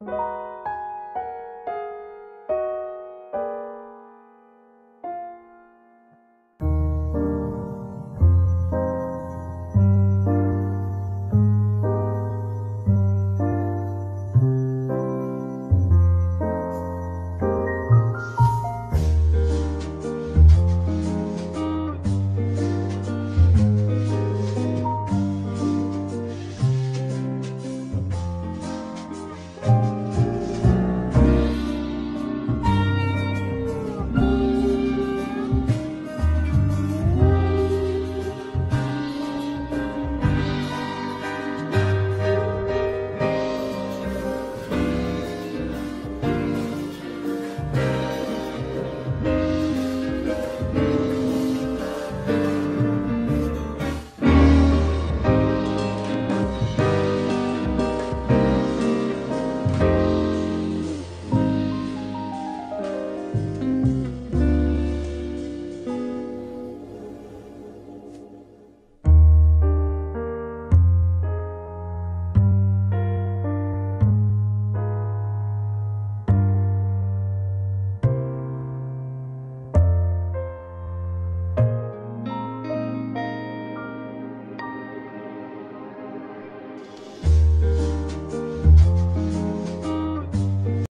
you